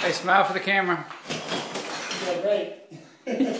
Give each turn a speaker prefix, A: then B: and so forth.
A: Hey, smile for the camera.
B: Yeah, right.